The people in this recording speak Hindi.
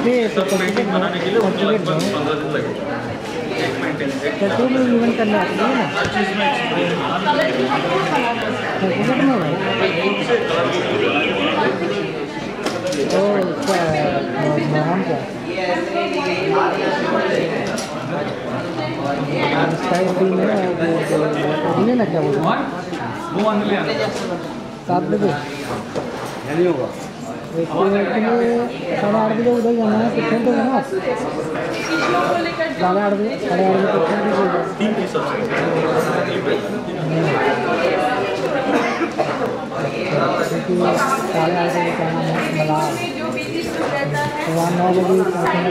सब पेंटिंग बनाने के लिए उनको लगभग पंद्रह दिन लगेगा एक पेंटिंग एक कैसे इवेंट करने आती है ना हर चीज़ में एक्सपीरियंस में ओ क्या मोहन क्या स्काई टीम है ना क्या बोलते हैं वो वन ले आना सात बजे नहीं होगा साढ़े आठ बजे उधर जाना है कितने तो ना आप साढ़े आठ बजे साढ़े आठ बजे कितने क्योंकि साढ़े आठ बजे नाम है मलाल तो नौ बजे पहुँचने